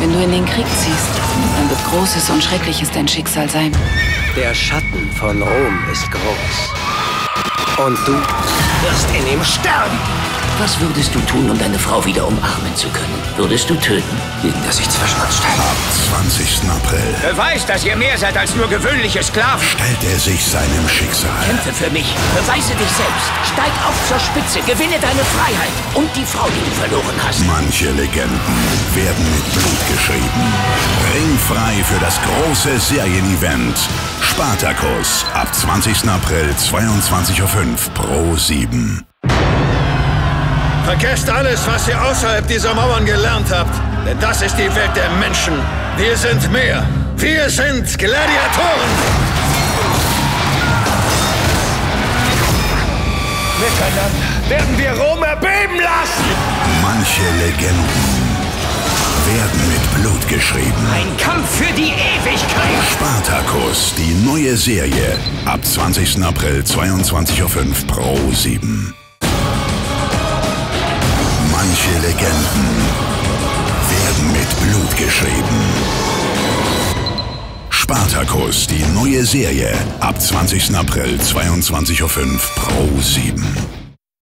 Wenn du in den Krieg ziehst, dann wird Großes und Schreckliches dein Schicksal sein. Der Schatten von Rom ist groß. Und du wirst in ihm sterben. Was würdest du tun, um deine Frau wieder umarmen zu können? Würdest du töten? Gegen das ich uns stehe. Ab 20. April Beweist, dass ihr mehr seid als nur gewöhnliche Sklaven. stellt er sich seinem Schicksal. Kämpfe für mich. Beweise dich selbst. Steig auf zur Spitze. Gewinne deine Freiheit. Und die Frau, die du verloren hast. Manche Legenden werden mit Blut geschrieben. Ringfrei für das große Serienevent. Spartacus. Ab 20. April, 22.05 Uhr pro 7. Vergesst alles, was ihr außerhalb dieser Mauern gelernt habt. Denn das ist die Welt der Menschen. Wir sind mehr. Wir sind Gladiatoren. Miteinander werden wir Rom erbeben lassen. Manche Legenden werden mit Blut geschrieben. Ein Kampf für die Ewigkeit. Spartacus, die neue Serie. Ab 20. April, 22.05 Uhr pro 7. Manche Legenden werden mit Blut geschrieben. Spartacus, die neue Serie. Ab 20. April, 22.05 Uhr pro 7.